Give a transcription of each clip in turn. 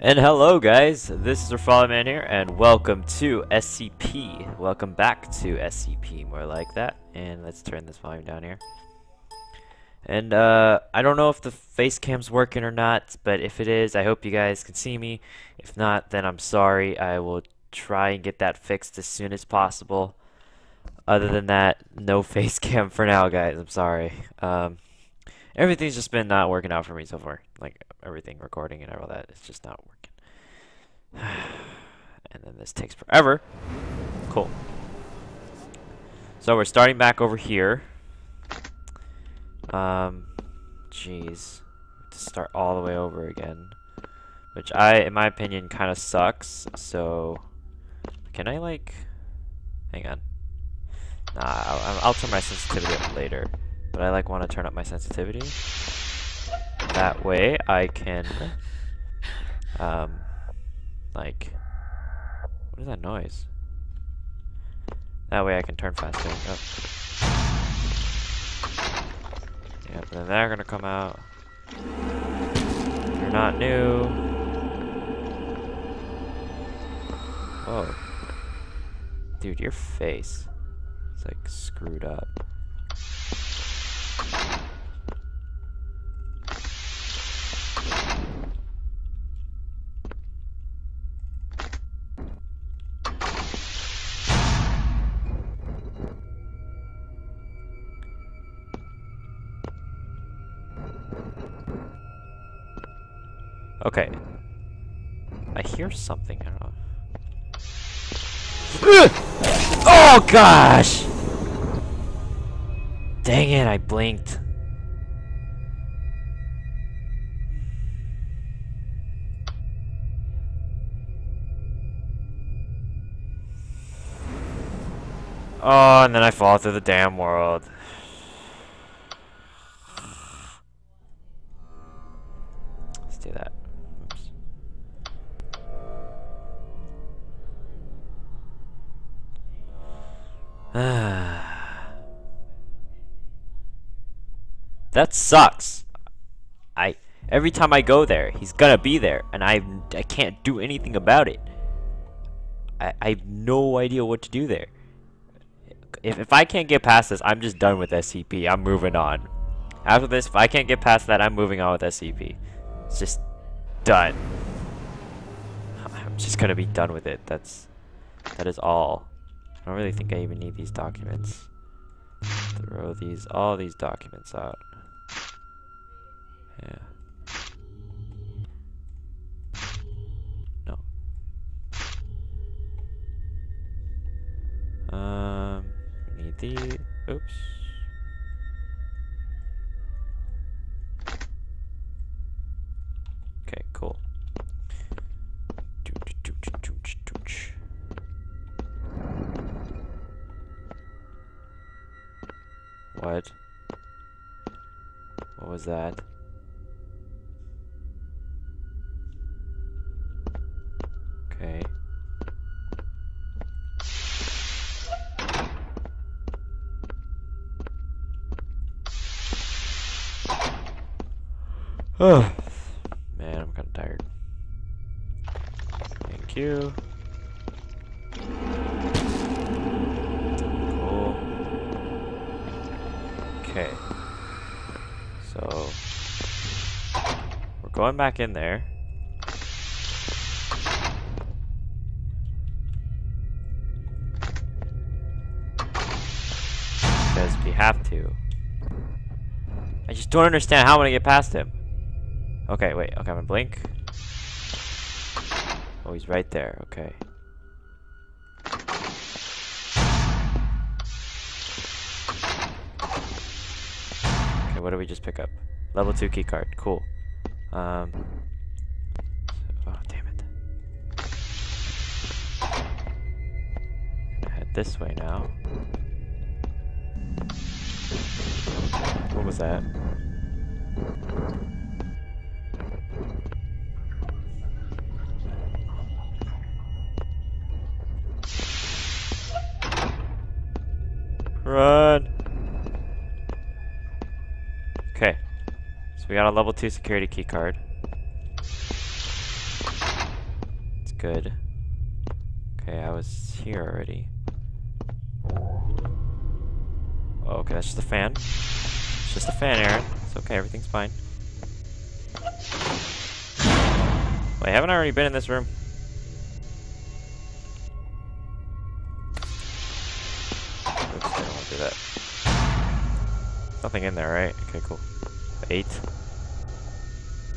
And hello guys, this is Rifalimann here, and welcome to SCP. Welcome back to SCP, more like that. And let's turn this volume down here. And uh, I don't know if the face cam's working or not, but if it is, I hope you guys can see me. If not, then I'm sorry. I will try and get that fixed as soon as possible. Other than that, no face cam for now, guys. I'm sorry. Um, everything's just been not working out for me so far. Like everything, recording and all that, it's just not working. and then this takes forever. Cool. So we're starting back over here. Um, jeez, to start all the way over again, which I, in my opinion, kind of sucks. So, can I like, hang on. Nah, I'll, I'll turn my sensitivity up later, but I like want to turn up my sensitivity. That way I can, um, like, what is that noise? That way I can turn faster. Oh. Yep, then they're gonna come out. You're not new. Whoa. Dude, your face is like screwed up. Okay. I hear something. I oh gosh! Dang it, I blinked. Oh, and then I fall through the damn world. that sucks. I every time I go there, he's gonna be there, and I I can't do anything about it. I I have no idea what to do there. If if I can't get past this, I'm just done with SCP. I'm moving on. After this, if I can't get past that, I'm moving on with SCP. It's just done. I'm just gonna be done with it. That's that is all. I don't really think I even need these documents. Throw these all these documents out. Yeah. No. Um need the oops. What? What was that? Okay. Oh. Man, I'm kind of tired. Thank you. Going back in there. Because we have to. I just don't understand how I'm gonna get past him. Okay, wait. Okay, I'm gonna blink. Oh, he's right there. Okay. Okay, what did we just pick up? Level 2 keycard. Cool. Um. Oh, damn it. Head this way now. What was that? Run! We got a level 2 security key card. It's good. Okay, I was here already. Oh, okay, that's just a fan. It's just a fan, Aaron. It's okay, everything's fine. Wait, haven't I already been in this room? Oops, I don't want to do that. Nothing in there, right? Okay, cool. Eight.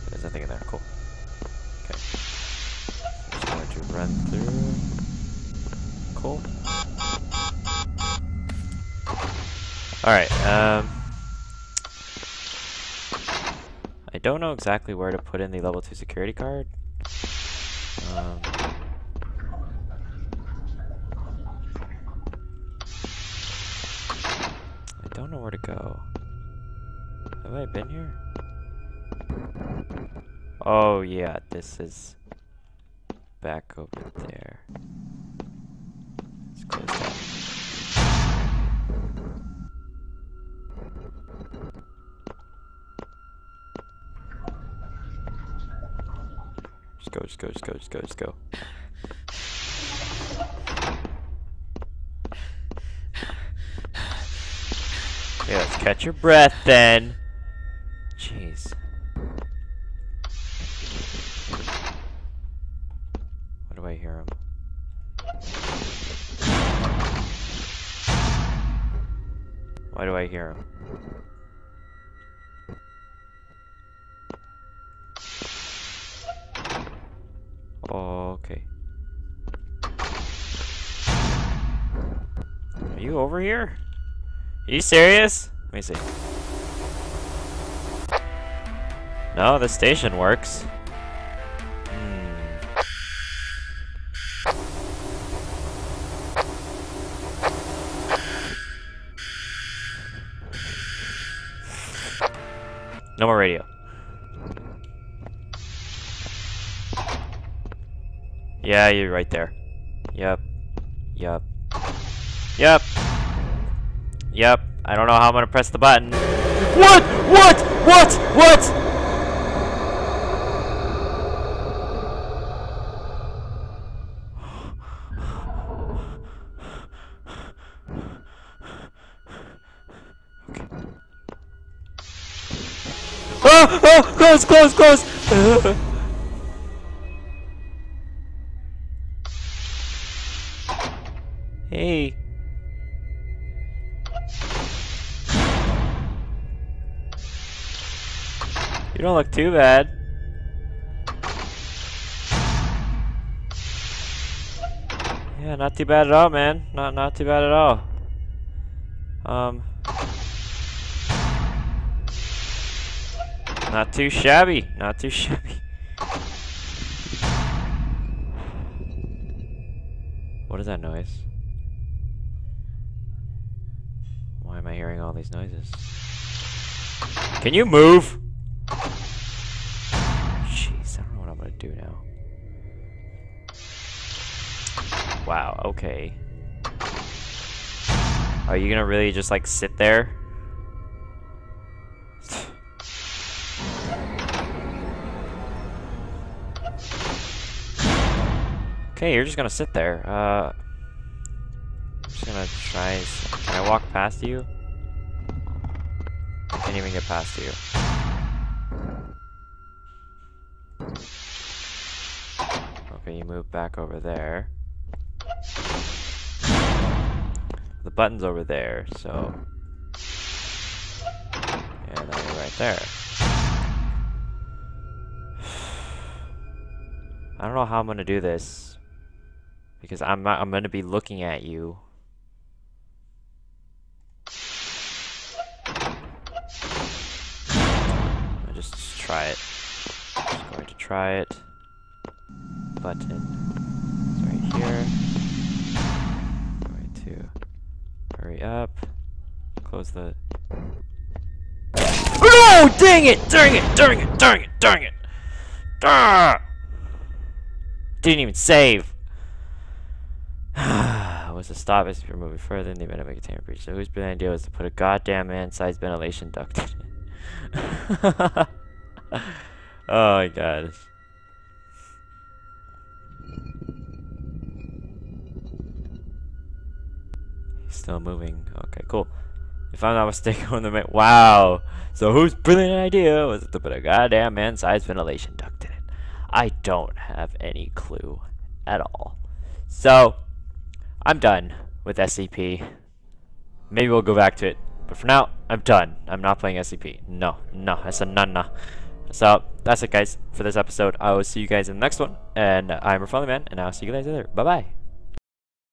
There's nothing in there. Cool. Okay. Just going to run through. Cool. Alright, um... I don't know exactly where to put in the level 2 security card. Um, I don't know where to go. Have I been here? Oh yeah, this is back over there. Let's close that. Just go, just go, just go, just go, just go. Okay, let's catch your breath then. Jeez. Why do I hear him? Why do I hear him? Okay. Are you over here? Are you serious? Let me see. No, the station works. Hmm. No more radio. Yeah, you're right there. Yep. Yep. Yep. Yep. I don't know how I'm gonna press the button. What? What? What? What? Okay. Oh! Oh! Close! Close! Close! hey. You don't look too bad. Yeah, not too bad at all, man. Not not too bad at all. Um Not too shabby. Not too shabby. What is that noise? Why am I hearing all these noises? Can you move? Jeez, I don't know what I'm gonna do now. Wow, okay. Are you gonna really just like sit there? Okay, you're just gonna sit there. Uh, I'm just gonna try. Can I walk past you? I can't even get past you. Okay, you move back over there. The button's over there, so... Yeah, now you're right there. I don't know how I'm gonna do this. Because I'm, I'm gonna be looking at you. I just try it. Just going to try it. Button. It's right here. Going to hurry up. Close the. Oh, dang it! Dang it! Dang it! Dang it! Dang it! Ah! Didn't even save was to stop as from moving further in the event of a containment breach. So whose brilliant idea was to put a goddamn man-sized ventilation duct in it? oh my god. He's still moving. Okay, cool. If I'm not mistaken, on the Wow! So whose brilliant idea was it to put a goddamn man-sized ventilation duct in it? I don't have any clue at all. So, I'm done with SCP. Maybe we'll go back to it. But for now, I'm done. I'm not playing SCP. No, no, that's a nana. So that's it, guys, for this episode. I will see you guys in the next one. And I'm Rifalimann, and I'll see you guys later. Bye bye.